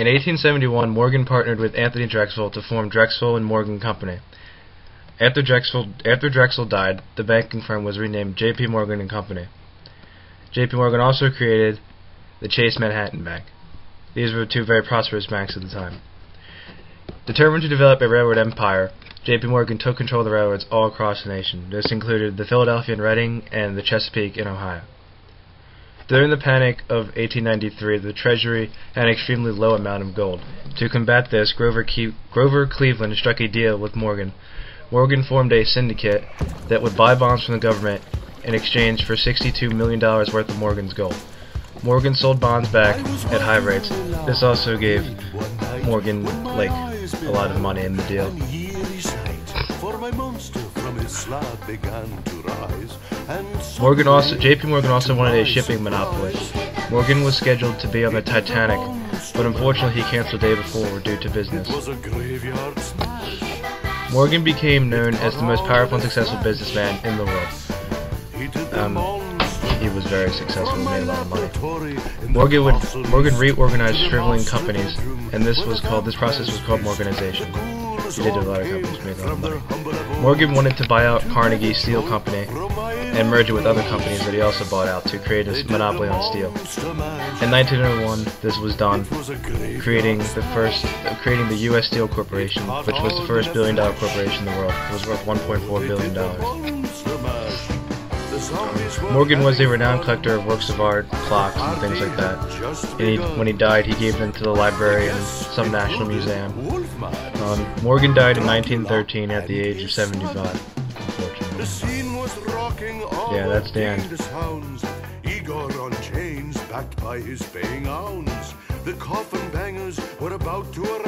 In 1871, Morgan partnered with Anthony Drexel to form Drexel and Morgan Company. After Drexel, after Drexel died, the banking firm was renamed J.P. Morgan and Company. J.P. Morgan also created the Chase Manhattan Bank. These were two very prosperous banks at the time. Determined to develop a railroad empire, J.P. Morgan took control of the railroads all across the nation. This included the Philadelphia and Reading and the Chesapeake and Ohio. During the Panic of 1893, the Treasury had an extremely low amount of gold. To combat this, Grover, Ke Grover Cleveland struck a deal with Morgan. Morgan formed a syndicate that would buy bonds from the government in exchange for $62 million worth of Morgan's gold. Morgan sold bonds back at high rates. This also gave Morgan like a lot of money in the deal. Morgan also JP Morgan also wanted a shipping monopoly. Morgan was scheduled to be on the Titanic, but unfortunately he canceled the day before due to business. Morgan became known as the most powerful and successful businessman in the world. Um, he was very successful and made a lot of money. Morgan would Morgan reorganized shriveling companies, and this was called this process was called Morganization. He did a lot of companies made a lot of money. Morgan wanted to buy out Carnegie Steel Company and merge it with other companies that he also bought out to create a monopoly on steel. In 1901, this was done, creating the first, uh, creating the U.S. Steel Corporation, which was the first billion-dollar corporation in the world. It was worth 1.4 billion dollars. Morgan was a renowned collector of works of art, clocks, and things like that. And he, when he died, he gave them to the library and some national museum. Um, Morgan died in 1913 at the age of 75, unfortunately. Yeah, that's baying hounds. The coffin bangers were about to